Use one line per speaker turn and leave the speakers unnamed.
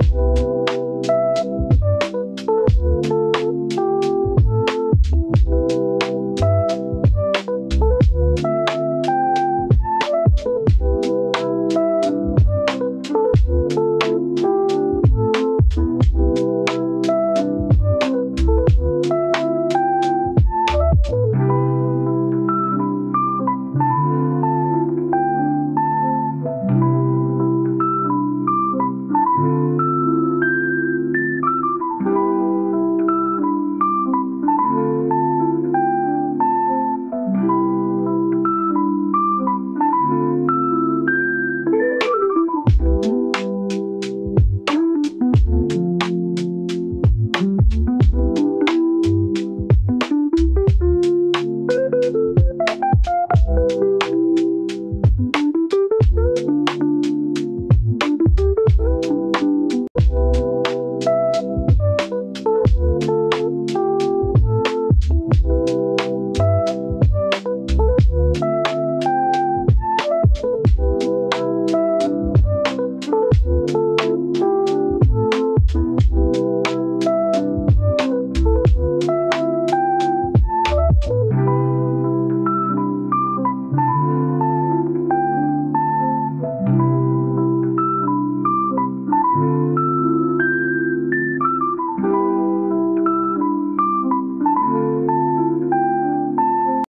you